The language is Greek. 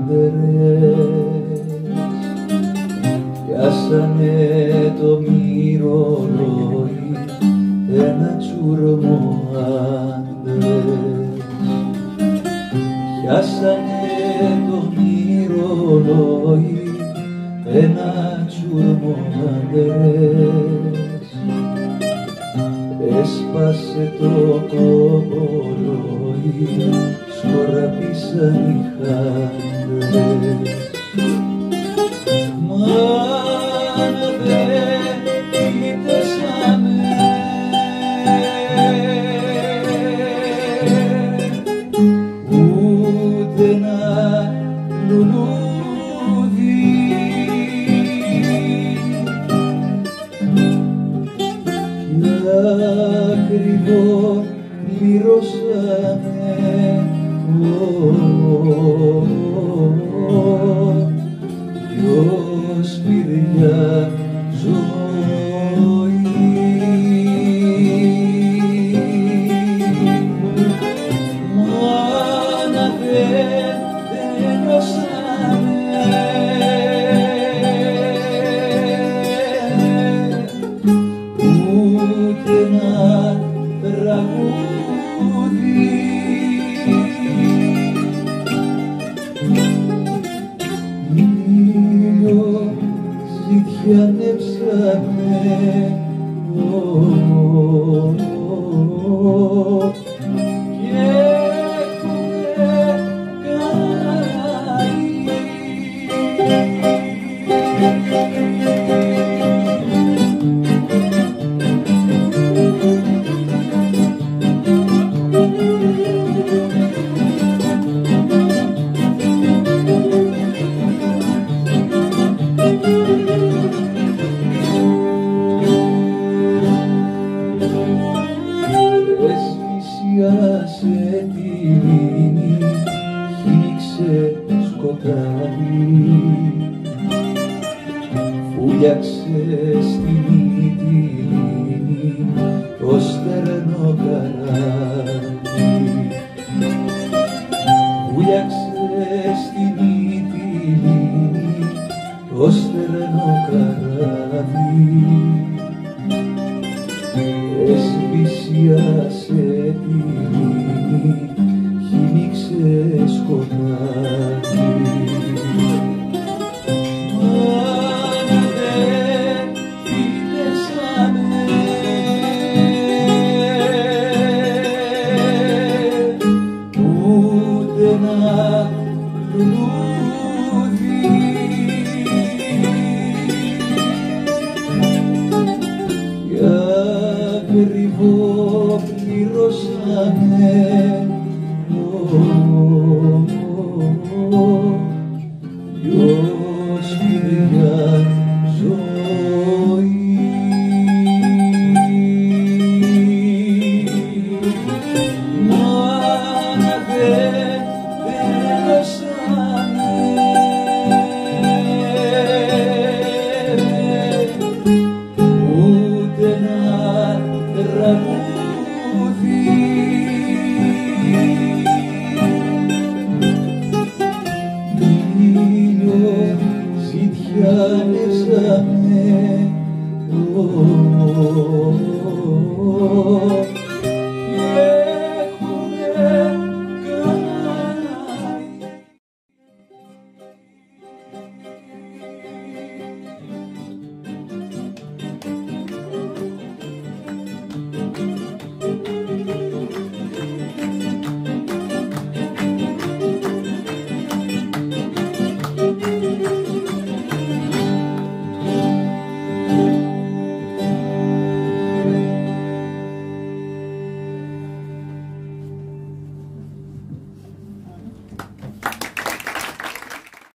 άντρες πιάσανε το μυρολόι ένα τσουρμό άντρες πιάσανε το μυρολόι ένα τσουρμό άντρες έσπασε το κοπολόι κοκολόι σκοραπίσαν οι χάντρες λουλούδι. Κι ακριβό πληρώσαμε δυο σπηριά ζωή Μάνα δεν ούτε ζητιανέψαμε Έσβησε τη λίμνη, χύμιξε σκοτάδι. Φούλιαξε στη μύτη το στερνό καράβι. Φούλιαξε στη μύτη το στερνό καράβι. Έσβησιασε τη λίμνη, χύμιξε σκοτάδι. Μάνα δεν φύτεσαμε, ούτε ένα λουλούδι ακριβό πληρώσαμε 그냥